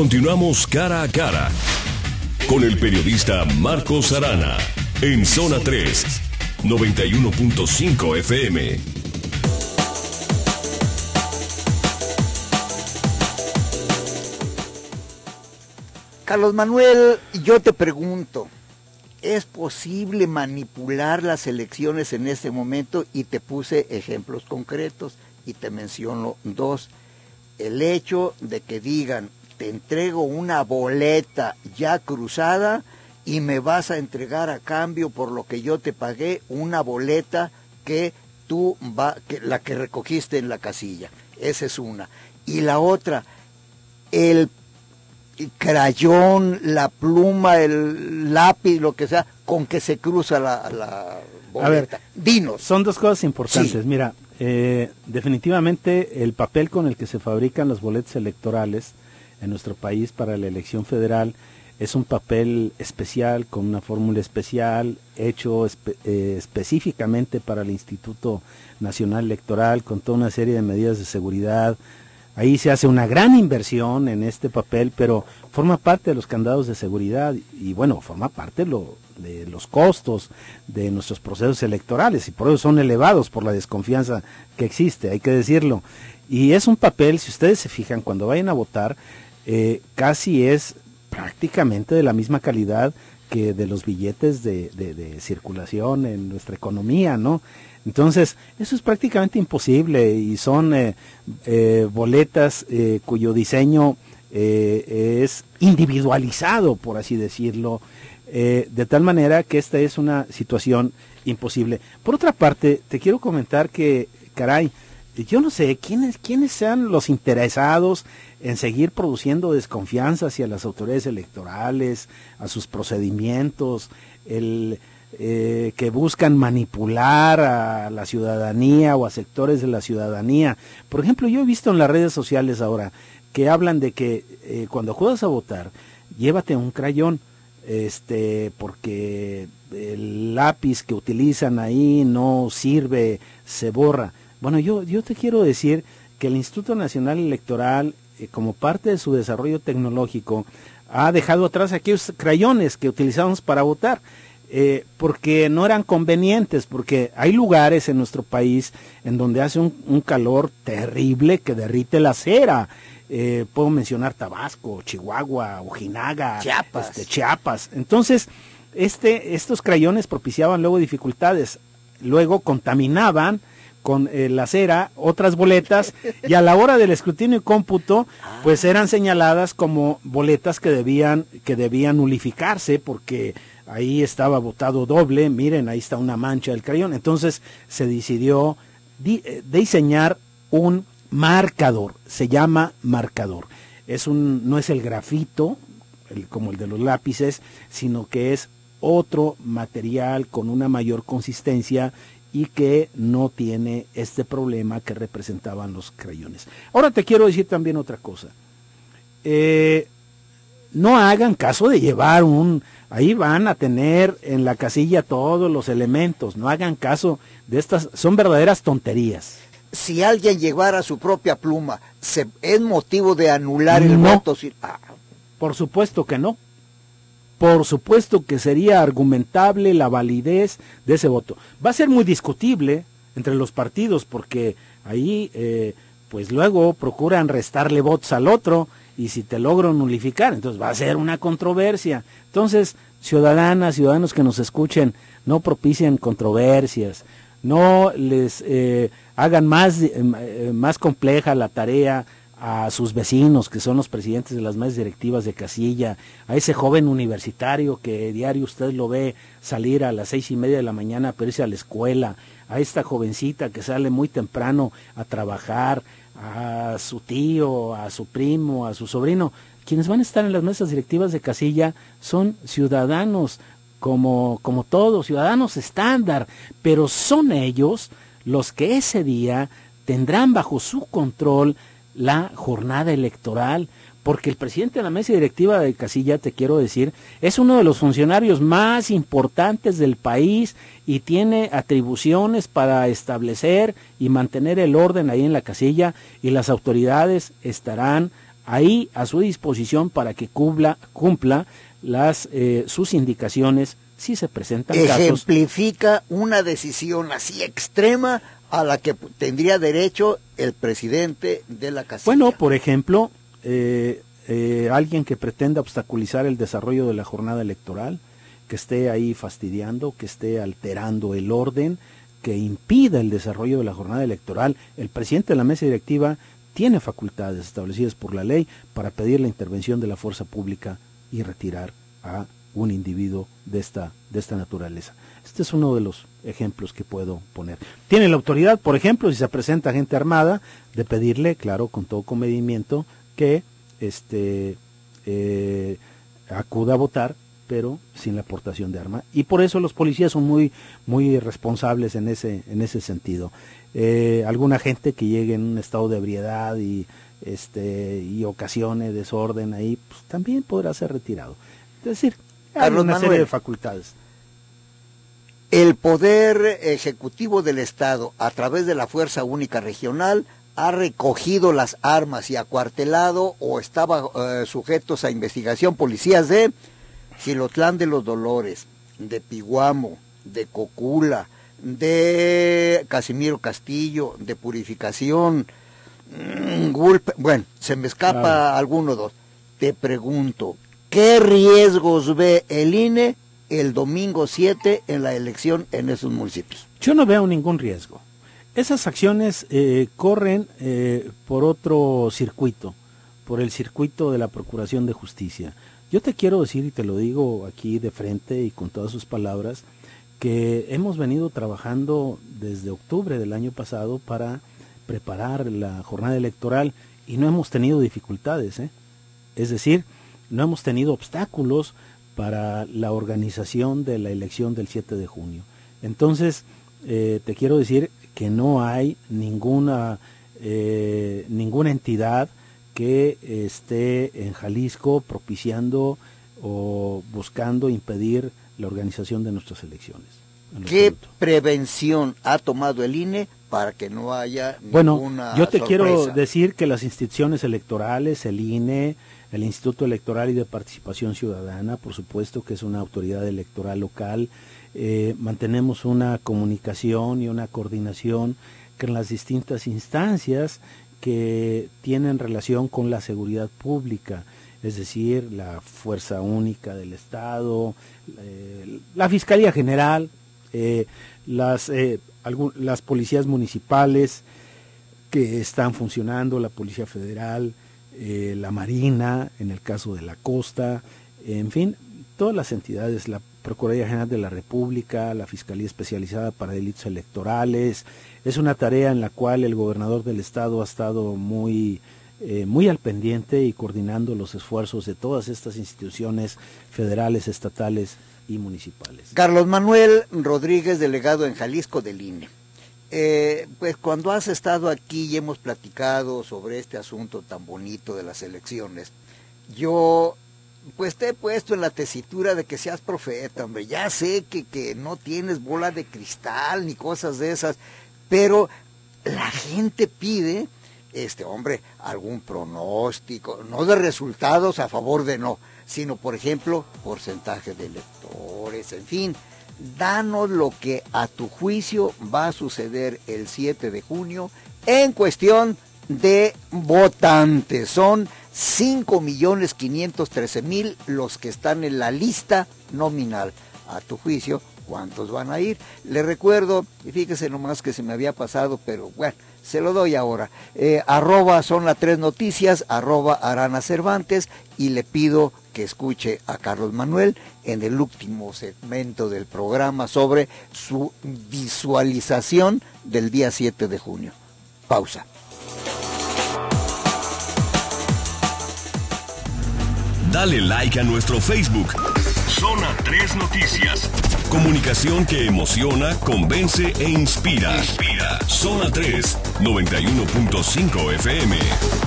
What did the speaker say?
Continuamos cara a cara con el periodista Marcos Arana en Zona 3, 91.5 FM. Carlos Manuel, yo te pregunto, ¿es posible manipular las elecciones en este momento? Y te puse ejemplos concretos y te menciono dos. El hecho de que digan, te entrego una boleta ya cruzada y me vas a entregar a cambio por lo que yo te pagué una boleta que tú va, que, la que recogiste en la casilla. Esa es una. Y la otra, el crayón, la pluma, el lápiz, lo que sea, con que se cruza la, la boleta. A ver, dinos. Son dos cosas importantes. Mira, eh, definitivamente el papel con el que se fabrican las boletas electorales en nuestro país para la elección federal es un papel especial, con una fórmula especial, hecho eh, específicamente para el Instituto Nacional Electoral, con toda una serie de medidas de seguridad, Ahí se hace una gran inversión en este papel, pero forma parte de los candados de seguridad y bueno, forma parte de los costos de nuestros procesos electorales y por eso son elevados por la desconfianza que existe, hay que decirlo. Y es un papel, si ustedes se fijan, cuando vayan a votar, eh, casi es prácticamente de la misma calidad que de los billetes de, de circulación en nuestra economía, ¿no? Entonces, eso es prácticamente imposible y son eh, eh, boletas eh, cuyo diseño es individualizado, por así decirlo, de tal manera que esta es una situación imposible. Por otra parte, te quiero comentar que, caray, yo no sé quiénes, quiénes sean los interesados en seguir produciendo desconfianza hacia las autoridades electorales, a sus procedimientos, el, eh, que buscan manipular a la ciudadanía o a sectores de la ciudadanía. Por ejemplo, yo he visto en las redes sociales ahora que hablan de que eh, cuando juegas a votar, llévate un crayón, este, porque el lápiz que utilizan ahí no sirve, se borra. Bueno, yo, yo te quiero decir que el Instituto Nacional Electoral, eh, como parte de su desarrollo tecnológico, ha dejado atrás aquellos crayones que utilizamos para votar eh, porque no eran convenientes, porque hay lugares en nuestro país en donde hace un, calor terrible que derrite la cera. Eh, puedo mencionar Tabasco, Chihuahua, Ojinaga, Chiapas. Este, Chiapas. Entonces, este, estos crayones propiciaban luego dificultades, luego contaminaban con eh, la cera otras boletas y a la hora del escrutinio y cómputo pues eran señaladas como boletas que debían que debían nulificarse porque ahí estaba votado doble, miren, ahí está una mancha del crayón. Entonces se decidió eh, diseñar un marcador, se llama marcador. Es un, no es el grafito, como el de los lápices, sino que es otro material con una mayor consistencia y que no tiene este problema que representaban los crayones. Ahora te quiero decir también otra cosa. Eh, no hagan caso de llevar un, ahí van a tener en la casilla todos los elementos, no hagan caso de estas, son verdaderas tonterías. Si alguien llevara su propia pluma, ¿se, ¿es motivo de anular el voto? Ah. Por supuesto que no. Por supuesto que sería argumentable la validez de ese voto. Va a ser muy discutible entre los partidos porque ahí eh, pues luego procuran restarle votos al otro y si te logro nulificar, entonces va a ser una controversia. Entonces, ciudadanas, ciudadanos que nos escuchen, no propicien controversias, no les eh, hagan más, eh, eh, más compleja la tarea a sus vecinos, que son los presidentes de las mesas directivas de Casilla, a ese joven universitario que diario usted lo ve salir a las seis y media de la mañana a irse a la escuela, a esta jovencita que sale muy temprano a trabajar, a su tío, a su primo, a su sobrino, quienes van a estar en las mesas directivas de casilla son ciudadanos como, como todos, ciudadanos estándar, pero son ellos los que ese día tendrán bajo su control la jornada electoral, porque el presidente de la mesa directiva de Casilla, te quiero decir, es uno de los funcionarios más importantes del país y tiene atribuciones para establecer y mantener el orden ahí en la casilla y las autoridades estarán ahí a su disposición para que cumpla, cumpla las, eh, sus indicaciones si se presentan Ejemplifica una decisión así extrema a la que tendría derecho el presidente de la casilla. Bueno, por ejemplo, eh, eh, alguien que pretenda obstaculizar el desarrollo de la jornada electoral, que esté ahí fastidiando, que esté alterando el orden, que impida el desarrollo de la jornada electoral, el presidente de la mesa directiva tiene facultades establecidas por la ley para pedir la intervención de la fuerza pública y retirar a un individuo de esta, de esta naturaleza. Este es uno de los ejemplos que puedo poner. Tiene la autoridad, por ejemplo, si se presenta gente armada, de pedirle, claro, con todo comedimiento, que este, eh, acuda a votar, pero sin la aportación de arma. Y por eso los policías son muy, muy responsables en ese, en ese sentido. Eh, alguna gente que llegue en un estado de ebriedad y, este, y ocasione desorden ahí, pues también podrá ser retirado. Es decir, hay una serie de facultades. El poder ejecutivo del Estado, a través de la Fuerza Única Regional, ha recogido las armas y acuartelado o estaba eh, sujetos a investigación policías de Gilotlán de los Dolores, de Piguamo, de Cocula, de Casimiro Castillo, de Purificación, mm, bueno, se me escapa alguno dos. Te pregunto, ¿qué riesgos ve el INE el domingo 7 en la elección en esos municipios? Yo no veo ningún riesgo. Esas acciones eh, corren eh, por otro circuito, por el circuito de la Procuración de Justicia. Yo te quiero decir, y te lo digo aquí de frente y con todas sus palabras, que hemos venido trabajando desde octubre del año pasado para preparar la jornada electoral y no hemos tenido dificultades. ¿eh? Es decir, no hemos tenido obstáculos para la organización de la elección del 7 de junio. Entonces, eh, te quiero decir que no hay ninguna, eh, ninguna entidad que esté en Jalisco propiciando o buscando impedir la organización de nuestras elecciones. ¿Qué prevención ha tomado el INE para que no haya bueno, yo te quiero decir que las instituciones electorales, el INE, el Instituto Electoral y de Participación Ciudadana, por supuesto que es una autoridad electoral local, eh, mantenemos una comunicación y una coordinación con las distintas instancias que tienen relación con la seguridad pública es decir, la Fuerza Única del Estado, eh, la Fiscalía General, eh, las, las policías municipales que están funcionando, la Policía Federal, la Marina, en el caso de la costa, en fin, todas las entidades, la Procuraduría General de la República, la Fiscalía Especializada para Delitos Electorales. Es una tarea en la cual el gobernador del estado ha estado muy eh, muy al pendiente y coordinando los esfuerzos de todas estas instituciones federales, estatales y municipales. Carlos Manuel Rodríguez, delegado en Jalisco del INE. Eh, pues cuando has estado aquí y hemos platicado sobre este asunto tan bonito de las elecciones, yo pues te he puesto en la tesitura de que seas profeta, hombre. Ya sé que, que no tienes bola de cristal ni cosas de esas, pero la gente pide este hombre algún pronóstico, no de resultados a favor de no, sino por ejemplo porcentaje de electores, en fin, danos lo que a tu juicio va a suceder el 7 de junio en cuestión de votantes. Son 5.513.000 los que están en la lista nominal. A tu juicio, ¿cuántos van a ir? Le recuerdo, y fíjese nomás que se me había pasado, pero bueno, se lo doy ahora. Eh, arroba son las tres noticias, arroba Arana Cervantes y le pido que escuche a Carlos Manuel en el último segmento del programa sobre su visualización del día 7 de junio. Pausa. Dale like a nuestro Facebook. Zona 3 Noticias. Comunicación que emociona, convence e inspira. Inspira. Zona 3, 91.5 FM.